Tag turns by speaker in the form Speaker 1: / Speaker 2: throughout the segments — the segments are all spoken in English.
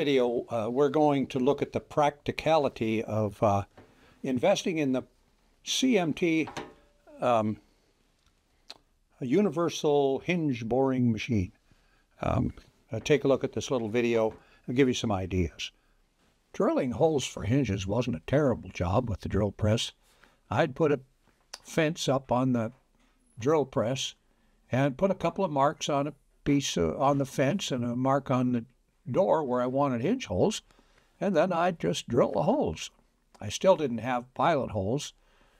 Speaker 1: video, uh, we're going to look at the practicality of uh, investing in the CMT um, universal hinge boring machine. Um, uh, take a look at this little video. I'll give you some ideas. Drilling holes for hinges wasn't a terrible job with the drill press. I'd put a fence up on the drill press and put a couple of marks on a piece uh, on the fence and a mark on the door where I wanted hinge holes, and then I'd just drill the holes. I still didn't have pilot holes,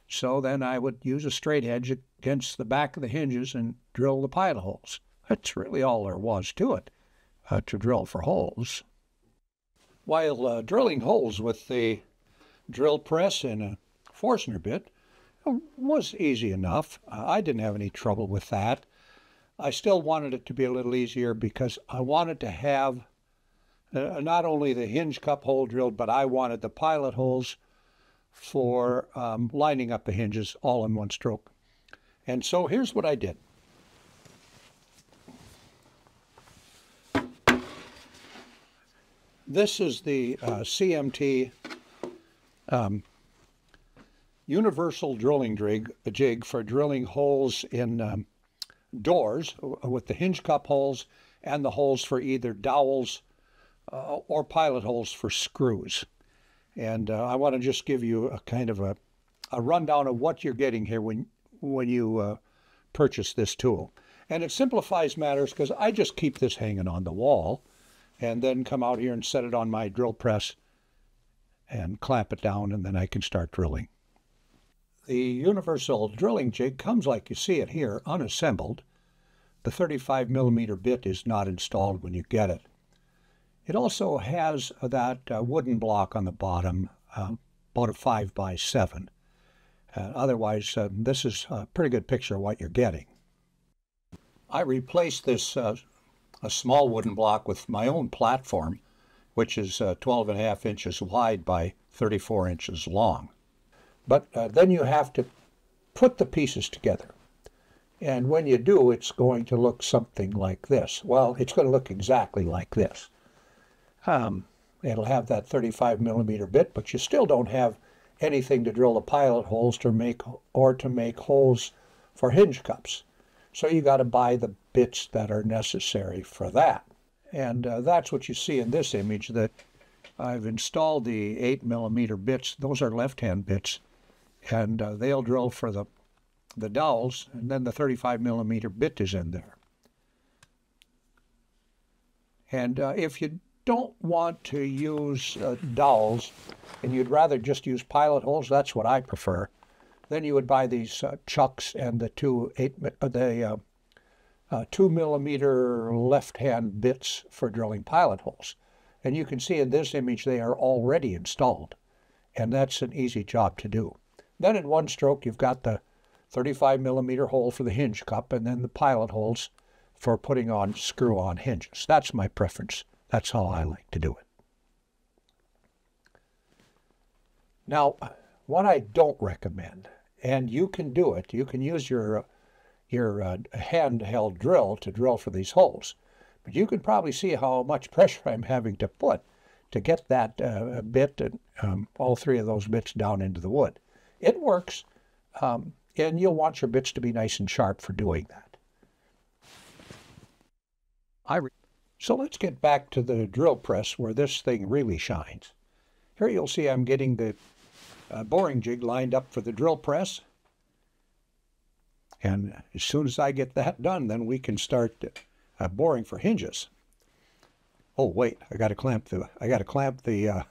Speaker 1: so then I would use a straight edge against the back of the hinges and drill the pilot holes. That's really all there was to it, uh, to drill for holes. While uh, drilling holes with the drill press and a Forstner bit was easy enough, I didn't have any trouble with that. I still wanted it to be a little easier because I wanted to have uh, not only the hinge cup hole drilled, but I wanted the pilot holes for um, lining up the hinges all in one stroke. And so here's what I did. This is the uh, CMT um, universal drilling jig, jig for drilling holes in um, doors with the hinge cup holes and the holes for either dowels uh, or pilot holes for screws. And uh, I want to just give you a kind of a, a rundown of what you're getting here when, when you uh, purchase this tool. And it simplifies matters because I just keep this hanging on the wall and then come out here and set it on my drill press and clamp it down and then I can start drilling. The universal drilling jig comes like you see it here, unassembled. The 35 millimeter bit is not installed when you get it. It also has that uh, wooden block on the bottom, uh, about a 5 by 7. Uh, otherwise, uh, this is a pretty good picture of what you're getting. I replaced this uh, a small wooden block with my own platform, which is uh, 12 and a half inches wide by 34 inches long. But then you have to put the pieces together. And when you do, it's going to look something like this. Well, it's going to look exactly like this. Um, it'll have that 35 millimeter bit, but you still don't have anything to drill the pilot holes to make or to make holes for hinge cups. So you got to buy the bits that are necessary for that. And uh, that's what you see in this image that I've installed the 8 millimeter bits. Those are left-hand bits. And uh, they'll drill for the, the dowels, and then the 35 millimeter bit is in there. And uh, if you don't want to use uh, dowels and you'd rather just use pilot holes, that's what I prefer. Then you would buy these uh, chucks and the two eight uh, the uh, uh, two millimeter left hand bits for drilling pilot holes. And you can see in this image they are already installed, and that's an easy job to do. Then in one stroke you've got the 35 millimeter hole for the hinge cup and then the pilot holes for putting on screw on hinges. That's my preference. That's how I like to do it. Now, what I don't recommend, and you can do it, you can use your, your uh, handheld drill to drill for these holes, but you can probably see how much pressure I'm having to put to get that uh, bit and um, all three of those bits down into the wood. It works, um, and you'll want your bits to be nice and sharp for doing that. I so let's get back to the drill press where this thing really shines. Here you'll see I'm getting the uh, boring jig lined up for the drill press. And as soon as I get that done, then we can start uh, boring for hinges. Oh wait, I got to clamp the I got to clamp the uh,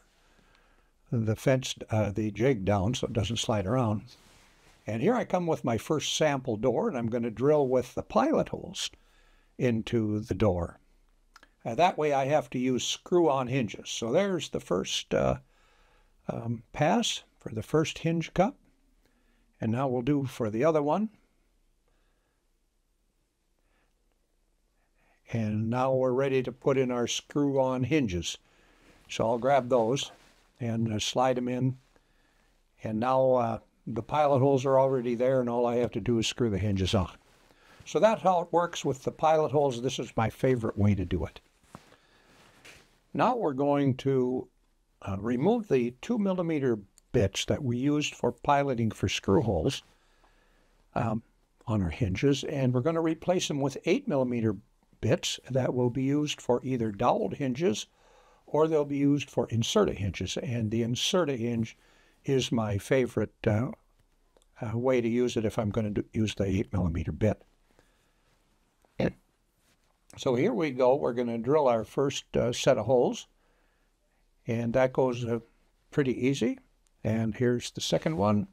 Speaker 1: the fence uh, the jig down so it doesn't slide around. And here I come with my first sample door, and I'm going to drill with the pilot holes into the door. Uh, that way I have to use screw-on hinges. So there's the first uh, um, pass for the first hinge cup. And now we'll do for the other one. And now we're ready to put in our screw-on hinges. So I'll grab those and uh, slide them in. And now uh, the pilot holes are already there and all I have to do is screw the hinges on. So that's how it works with the pilot holes. This is my favorite way to do it. Now we're going to uh, remove the two millimeter bits that we used for piloting for screw holes um, on our hinges, and we're going to replace them with eight millimeter bits that will be used for either doweled hinges or they'll be used for inserta hinges. And the inserta hinge is my favorite uh, uh, way to use it if I'm going to use the 8 millimeter bit. So here we go. We're going to drill our first uh, set of holes. And that goes uh, pretty easy. And here's the second one.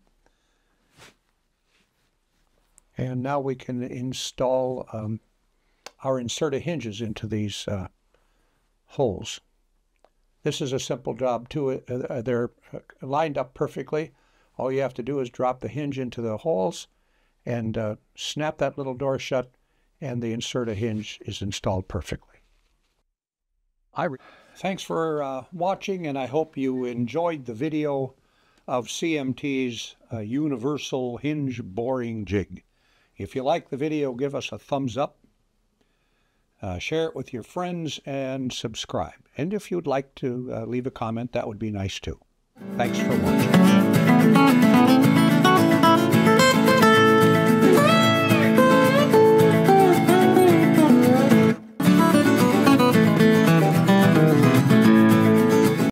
Speaker 1: And now we can install um, our inserta hinges into these uh, holes. This is a simple job too. Uh, uh, they're uh, lined up perfectly. All you have to do is drop the hinge into the holes and uh, snap that little door shut and the inserta hinge is installed perfectly. Thanks for uh, watching and I hope you enjoyed the video of CMT's uh, universal hinge boring jig. If you like the video, give us a thumbs up, uh, share it with your friends, and subscribe. And if you'd like to uh, leave a comment, that would be nice too. Thanks for watching.